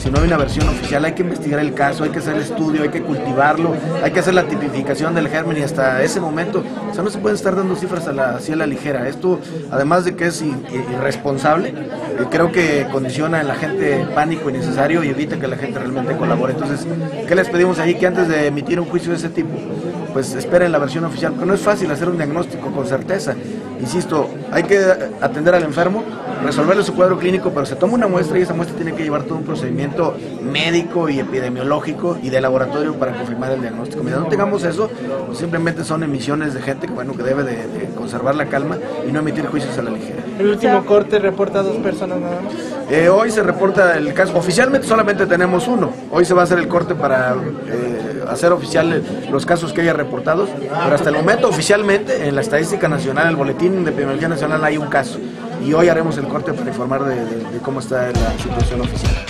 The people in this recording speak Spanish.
si no hay una versión oficial, hay que investigar el caso, hay que hacer el estudio, hay que cultivarlo, hay que hacer la tipificación del germen y hasta ese momento, o sea, no se pueden estar dando cifras a la, así a la ligera. Esto, además de que es irresponsable, eh, creo que condiciona a la gente pánico innecesario y evita que la gente realmente colabore. Entonces, ¿qué les pedimos ahí? Que antes de emitir un juicio de ese tipo, pues esperen la versión oficial, porque no es fácil hacer un diagnóstico con certeza. Insisto, hay que atender al enfermo, resolverle su cuadro clínico, pero se toma una muestra y esa muestra tiene que llevar todo un procedimiento médico y epidemiológico y de laboratorio para confirmar el diagnóstico. Mientras no tengamos eso, pues simplemente son emisiones de gente que, bueno, que debe de, conservar la calma y no emitir juicios a la ligera. El último corte reporta dos personas nada más. Eh, hoy se reporta el caso, oficialmente solamente tenemos uno. Hoy se va a hacer el corte para eh, hacer oficial los casos que haya reportados, pero hasta el momento oficialmente en la estadística nacional, el boletín de epidemiología nacional hay un caso y hoy haremos el corte para informar de cómo está la situación oficial.